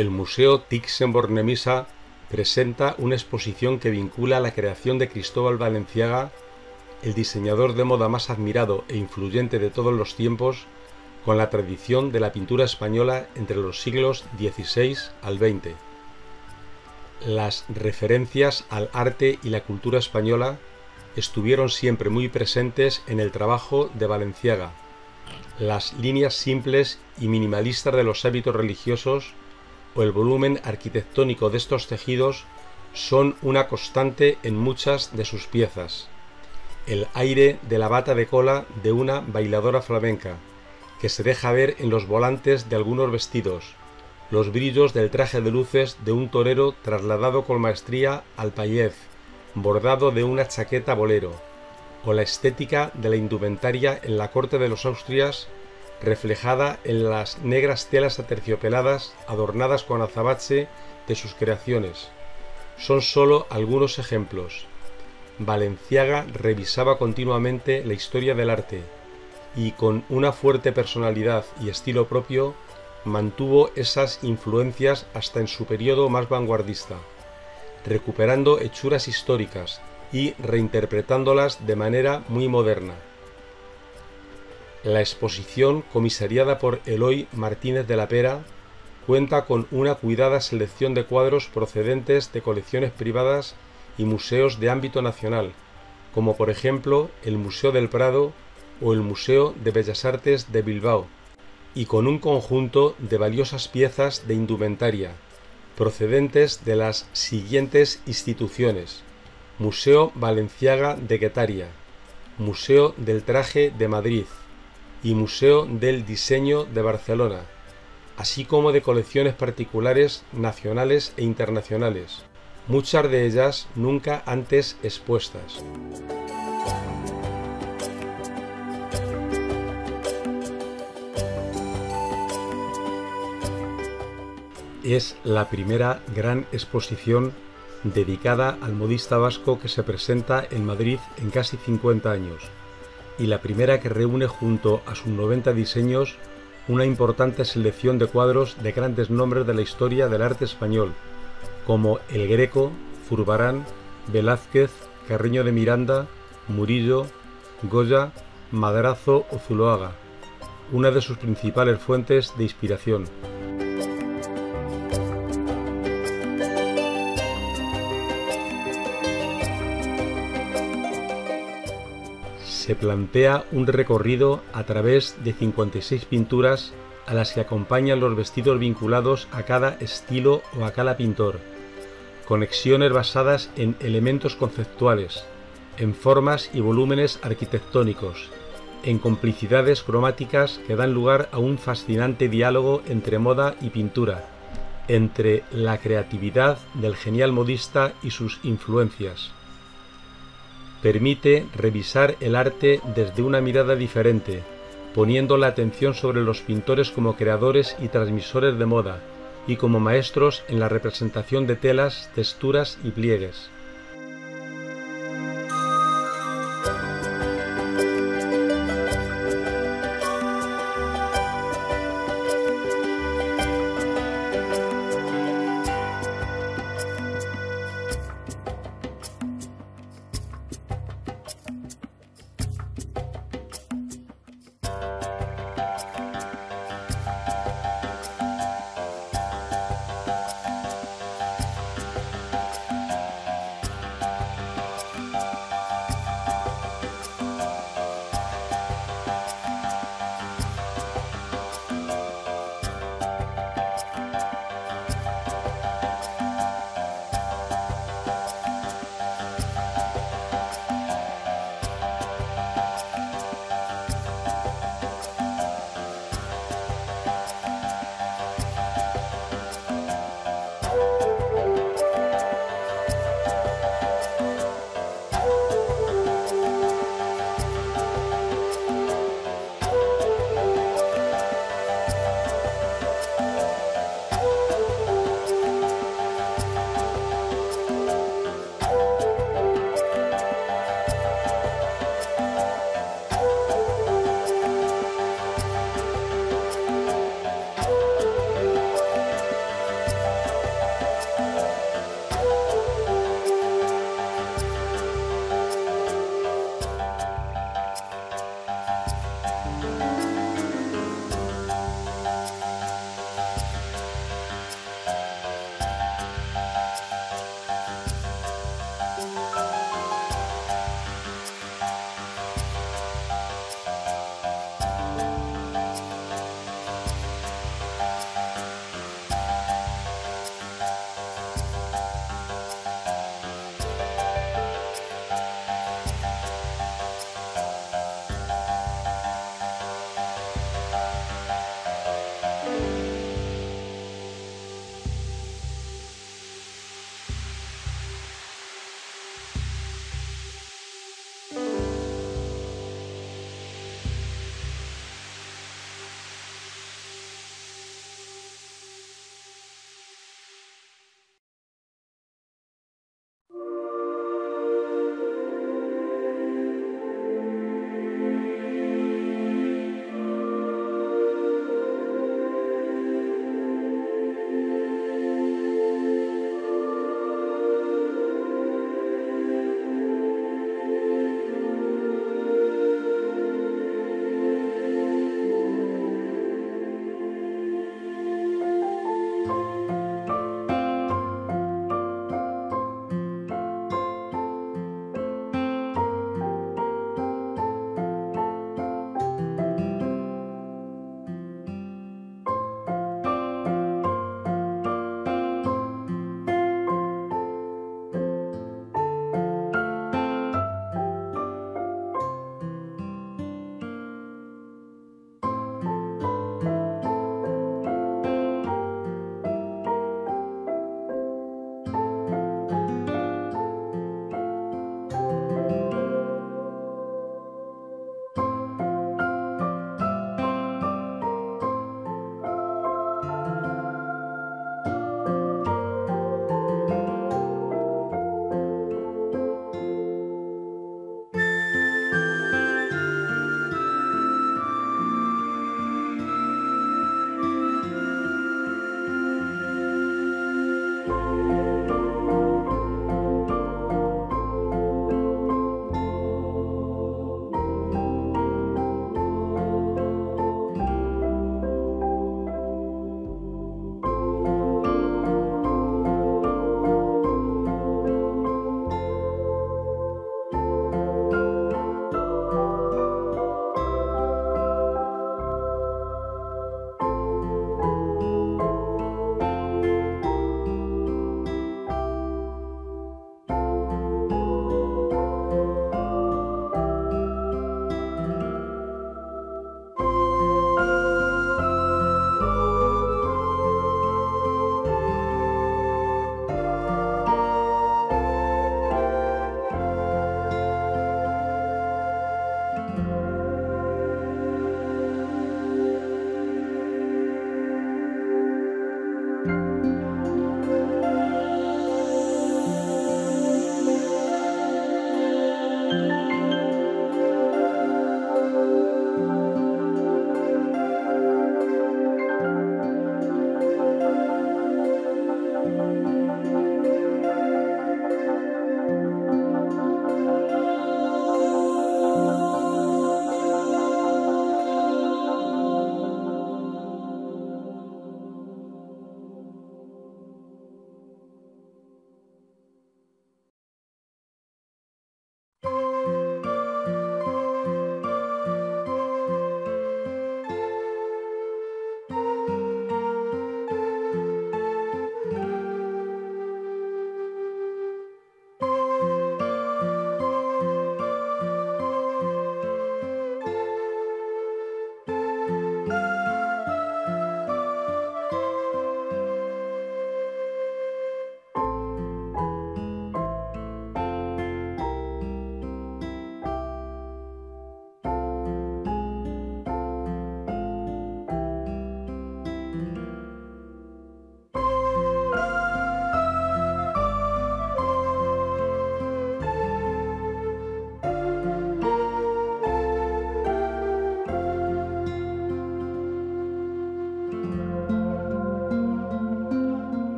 El Museo Thyssen-Bornemisza presenta una exposición que vincula la creación de Cristóbal Valenciaga, el diseñador de moda más admirado e influyente de todos los tiempos, con la tradición de la pintura española entre los siglos XVI al XX. Las referencias al arte y la cultura española estuvieron siempre muy presentes en el trabajo de Valenciaga. Las líneas simples y minimalistas de los hábitos religiosos o el volumen arquitectónico de estos tejidos son una constante en muchas de sus piezas. El aire de la bata de cola de una bailadora flamenca, que se deja ver en los volantes de algunos vestidos, los brillos del traje de luces de un torero trasladado con maestría al payez, bordado de una chaqueta bolero, o la estética de la indumentaria en la corte de los Austrias reflejada en las negras telas aterciopeladas adornadas con azabache de sus creaciones. Son sólo algunos ejemplos. Valenciaga revisaba continuamente la historia del arte y con una fuerte personalidad y estilo propio mantuvo esas influencias hasta en su periodo más vanguardista, recuperando hechuras históricas y reinterpretándolas de manera muy moderna. La exposición, comisariada por Eloy Martínez de la Pera, cuenta con una cuidada selección de cuadros procedentes de colecciones privadas y museos de ámbito nacional, como por ejemplo el Museo del Prado o el Museo de Bellas Artes de Bilbao, y con un conjunto de valiosas piezas de indumentaria, procedentes de las siguientes instituciones. Museo Valenciaga de Guetaria, Museo del Traje de Madrid, y Museo del Diseño de Barcelona, así como de colecciones particulares nacionales e internacionales, muchas de ellas nunca antes expuestas. Es la primera gran exposición dedicada al modista vasco que se presenta en Madrid en casi 50 años y la primera que reúne junto a sus 90 diseños una importante selección de cuadros de grandes nombres de la historia del arte español, como El Greco, Zurbarán, Velázquez, Carriño de Miranda, Murillo, Goya, Madrazo o Zuloaga, una de sus principales fuentes de inspiración. Se plantea un recorrido a través de 56 pinturas a las que acompañan los vestidos vinculados a cada estilo o a cada pintor, conexiones basadas en elementos conceptuales, en formas y volúmenes arquitectónicos, en complicidades cromáticas que dan lugar a un fascinante diálogo entre moda y pintura, entre la creatividad del genial modista y sus influencias permite revisar el arte desde una mirada diferente, poniendo la atención sobre los pintores como creadores y transmisores de moda, y como maestros en la representación de telas, texturas y pliegues.